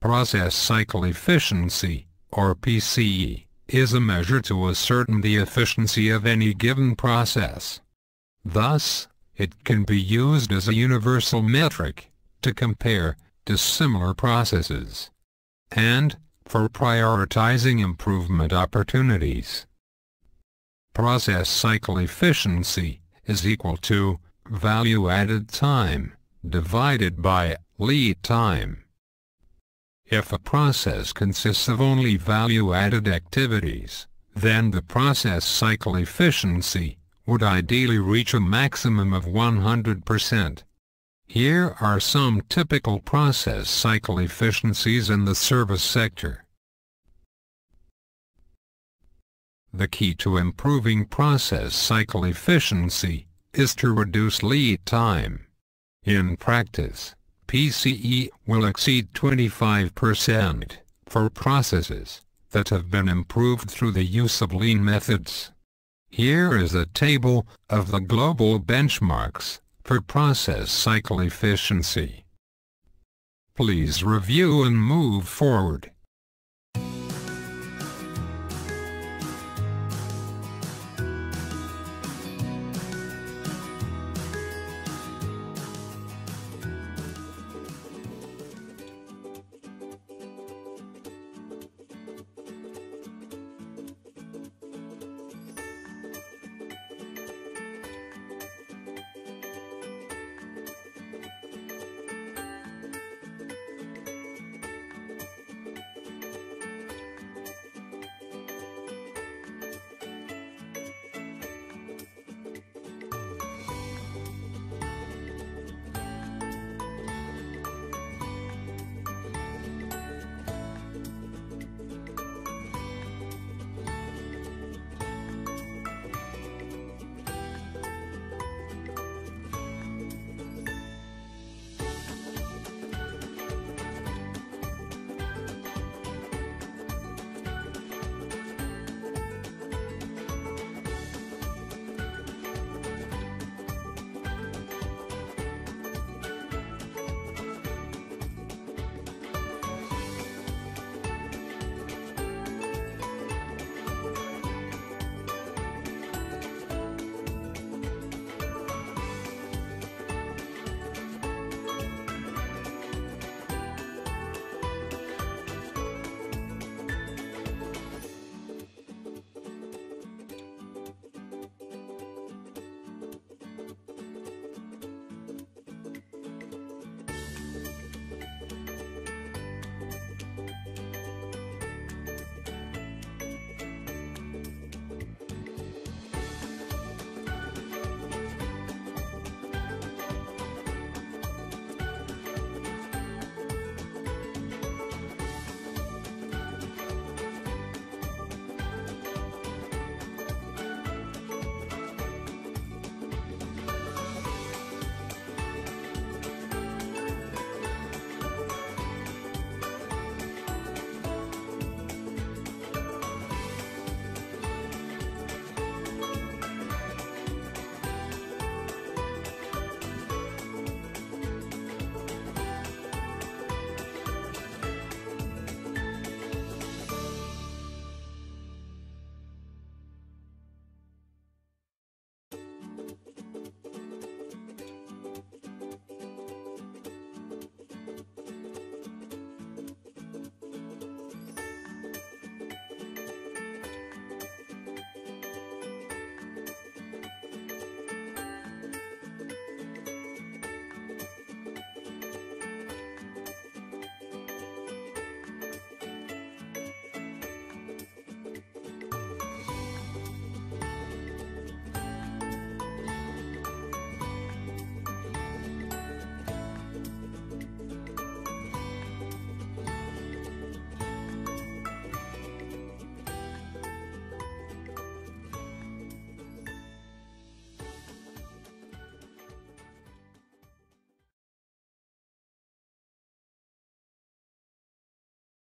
Process cycle efficiency, or PCE, is a measure to ascertain the efficiency of any given process. Thus, it can be used as a universal metric to compare dissimilar processes and for prioritizing improvement opportunities. Process cycle efficiency is equal to value added time divided by lead time. If a process consists of only value-added activities, then the process cycle efficiency would ideally reach a maximum of 100%. Here are some typical process cycle efficiencies in the service sector. The key to improving process cycle efficiency is to reduce lead time. In practice, PCE will exceed 25% for processes that have been improved through the use of lean methods. Here is a table of the global benchmarks for process cycle efficiency. Please review and move forward.